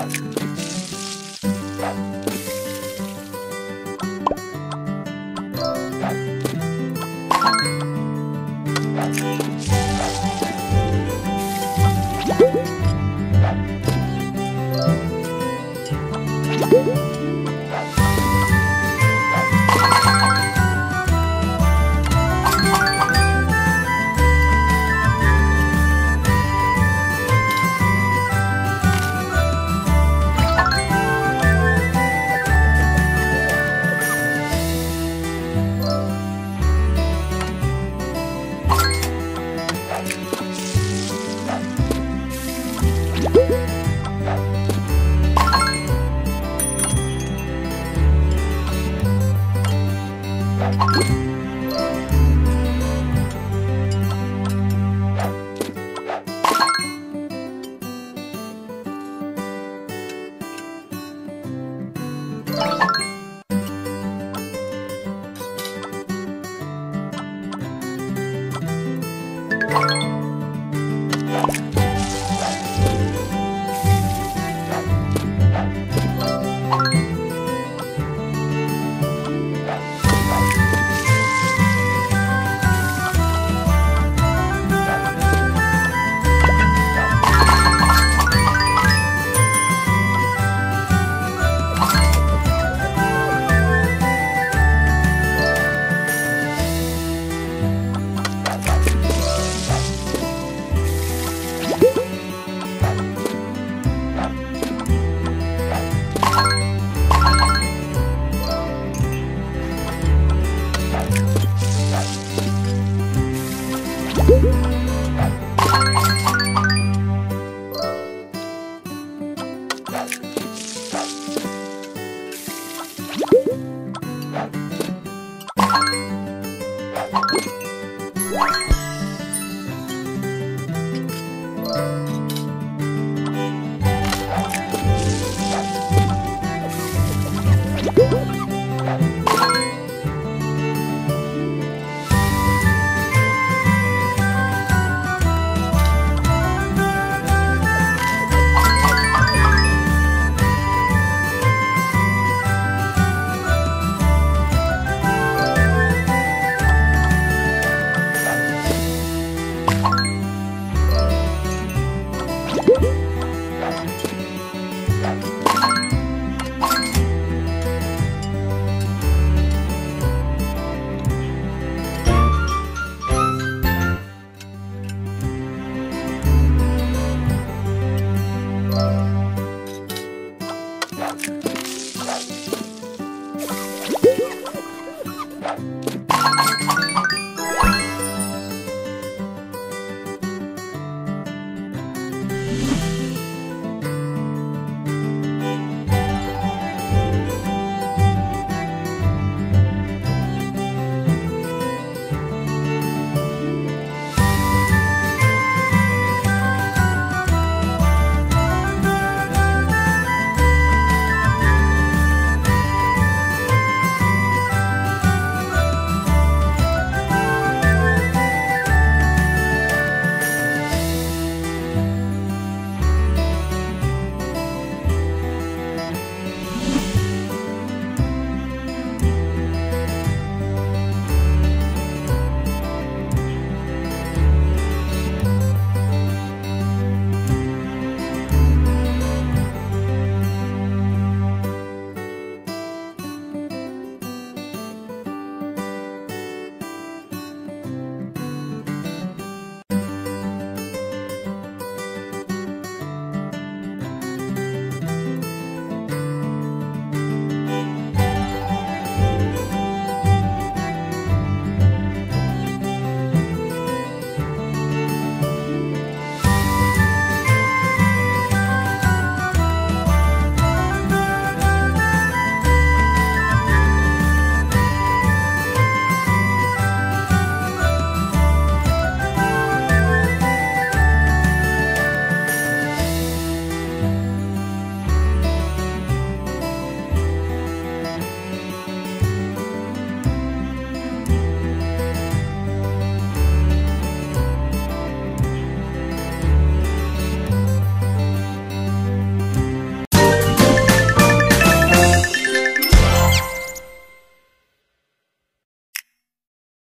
podcast. you